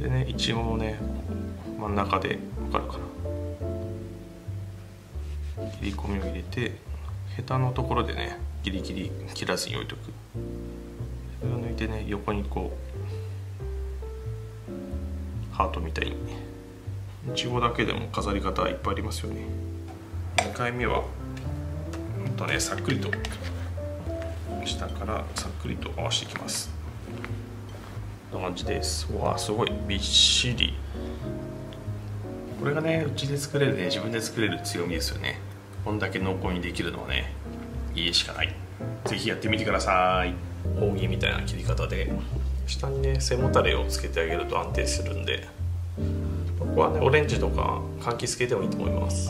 でねいちごもね真ん中で分かるかな。切り込みを入れてヘタのところでねギリギリ切らずに置いとく。それを抜いてね横にこうハートみたいに。いちごだけでも飾り方いっぱいありますよね。2回目はほんとねさっくりと下からさっくりと合わせていきます。感じです。わあすごいびっしり。これがねうちで作れるね自分で作れる強みですよね。こんだけ濃厚にできるのはね家しかない。是非やってみてください。扇みたいな切り方で。下にね背もたれをつけてあげると安定するんで。ここはねオレンジとか柑橘系でもいいと思います。